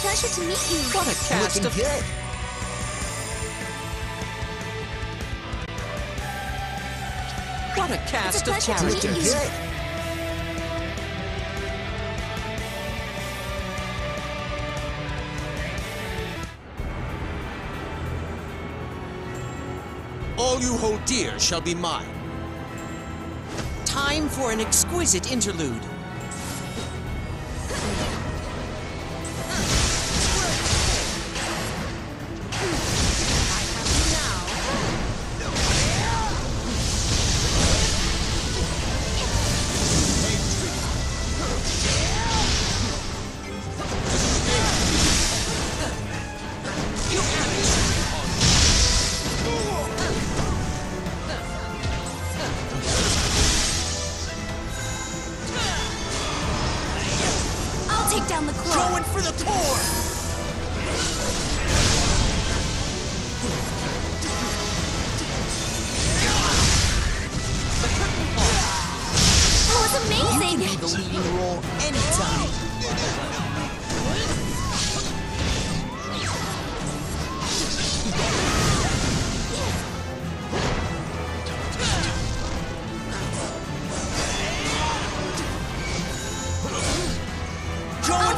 pleasure to meet you. What a cast of good. what a cast of pleasure to meet characters. you. All you hold dear shall be mine. Time for an exquisite interlude. The core! That was amazing. Be the leading role.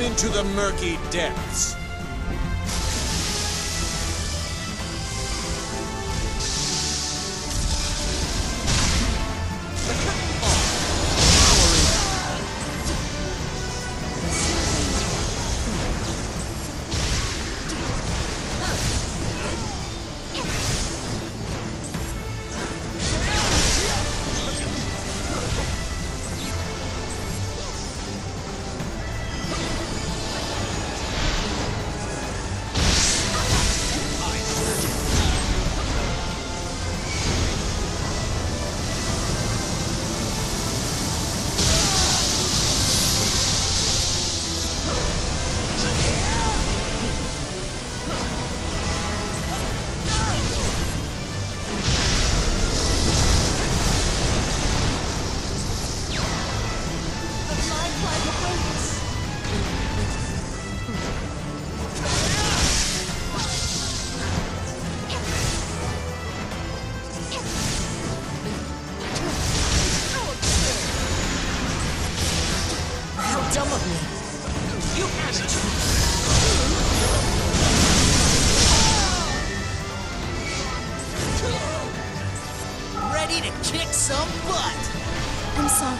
into the murky depths. Ready to kick some butt. I'm sorry.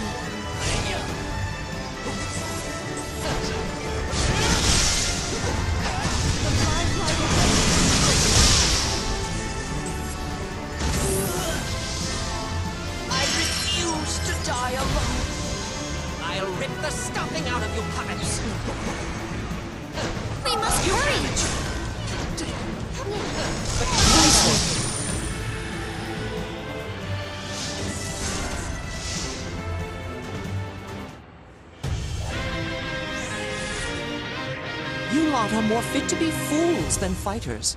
I refuse to die alone. I'll rip the stuffing out of you puppets. We must hurry! You lot are more fit to be fools than fighters.